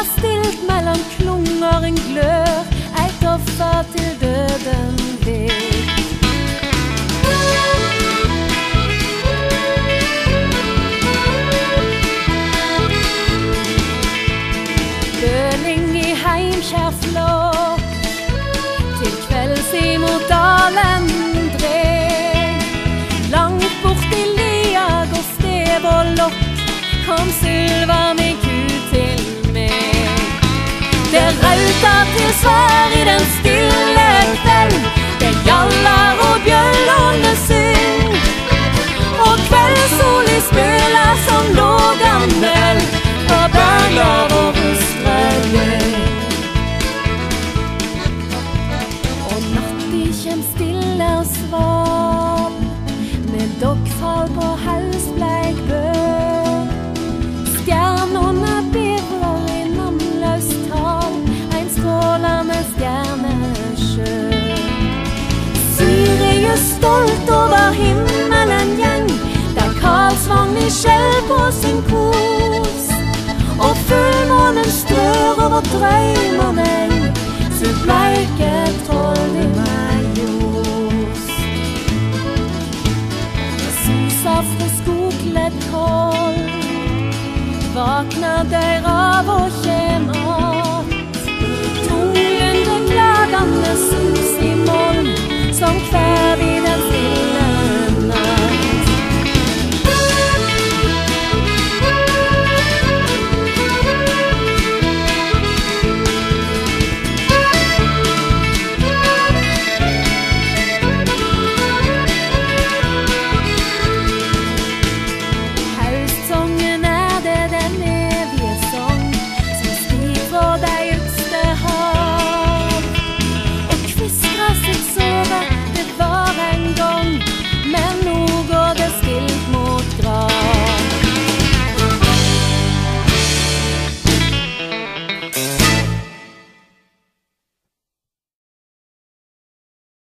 Blodrosa stilt mellom klunger en glør, eit offer til døden vil. Bøling i heimkjær flokk, Det rauta til svær i den stille kveld, det gjallar og bjøllane syng. Og kveldssoli spiller som lågandel fra Berglav og Rustrøy. Og natti kjem stille og sval, med doggfall på på sin kos. Og fullmånen strør over drømmene sitt bleike i ljos. Susa fra skogkledd koll, vakner der av og kjem